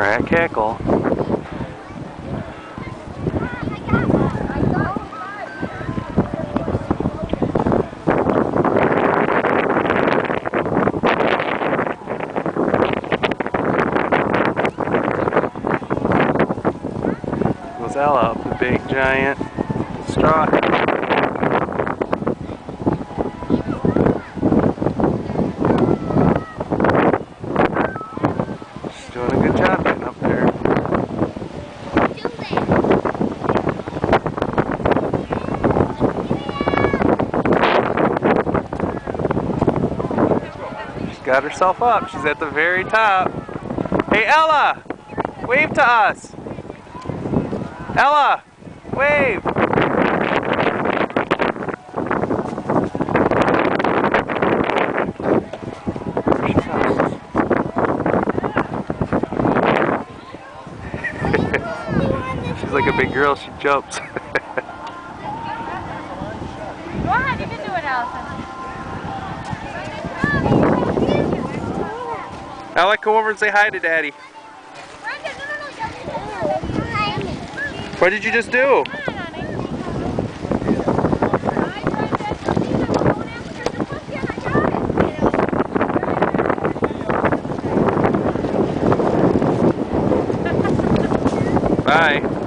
We're at Kackel. Was Ella big giant straw? She's doing a good job getting up there. She's got herself up. She's at the very top. Hey, Ella! Wave to us! Ella! Wave! She's like a big girl, she jumps. Go ahead, you can do it, Allison. Alec, go over and say hi to Daddy. What did you just do? Bye.